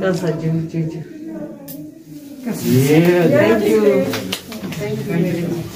Casa de um tio. Yeah, thank you. Thank you. Thank you.